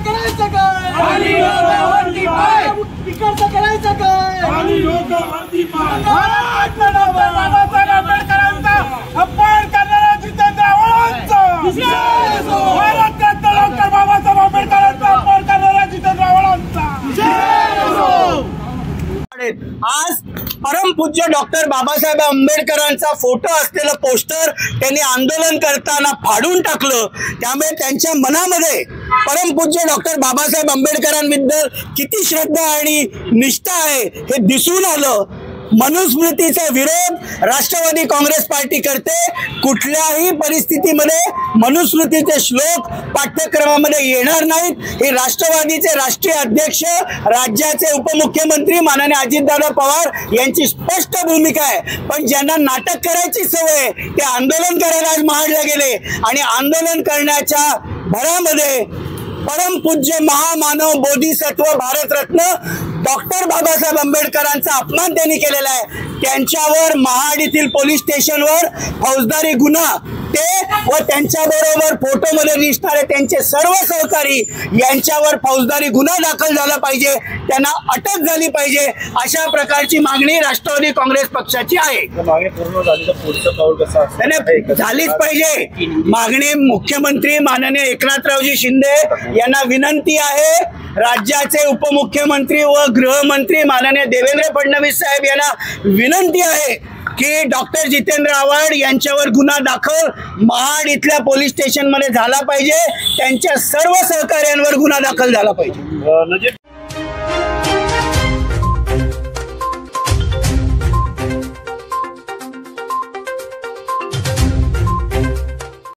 करायचं काय. विकास करायचं काय बाबासाहेब आंबेडकरांचा अपमान करणारा जितेंद्र आव्हाडांचा भारतरत्न डॉक्टर बाबासाहेब आंबेडकरांचा अपमान करणारा जितेंद्र आव्हाडांचा आज परमपूज्य डॉक्टर बाबासाहेब आंबेडकरांचा फोटो असलेलं पोस्टर त्यांनी आंदोलन करताना फाडून टाकलं. त्यामुळे त्यांच्या मनामध्ये परमपूज्य डॉक्टर बाबासाहेब आंबेडकरांबद्दल किती श्रद्धा आणि निष्ठा आहे हे दिसून आलं. मनुस्मृतीचा विरोध राष्ट्रवादी काँग्रेस पार्टी करते. कुठल्याही परिस्थितीमध्ये मनुस्मृतीचे श्लोक पाठ्यक्रमामध्ये येणार नाहीत. हे राष्ट्रवादीचे राष्ट्रीय अध्यक्ष राज्याचे उपमुख्यमंत्री माननीय अजितदादा पवार यांची स्पष्ट भूमिका आहे. पण ज्यांना नाटक करायची सवय ते आंदोलन करायला आज महाडला गेले. आणि आंदोलन करण्याच्या भरामध्ये परमपूज्य महामानव बोधिसत्व भारतरत्न डॉक्टर बाबासाहेब आंबेडकरांचा अपमान त्यांनी केलेला आहे. त्यांच्यावर महाड येथील पोलीस स्टेशनवर फौजदारी गुन्हा ते व त्यांच्याबरोबर फोटोमध्ये दिसणारे त्यांचे सर्व सहकारी यांच्यावर फौजदारी गुन्हा दाखल झाला पाहिजे त्यांना अटक झाली पाहिजे अशा प्रकारची मागणी राष्ट्रवादी काँग्रेस पक्षाची आहे. झालीच पाहिजे. मागणी मुख्यमंत्री माननीय एकनाथरावजी शिंदे यांना विनंती आहे राज्याचे उपमुख्यमंत्री व गृहमंत्री माननीय देवेंद्र फडणवीस साहेब यांना विनंती आहे की डॉक्टर जितेंद्र आव्हाड यांच्यावर गुन्हा दाखल महाड इथल्या पोलीस स्टेशनमध्ये झाला पाहिजे. त्यांच्या सर्व सहकार्यांवर गुन्हा दाखल झाला पाहिजे.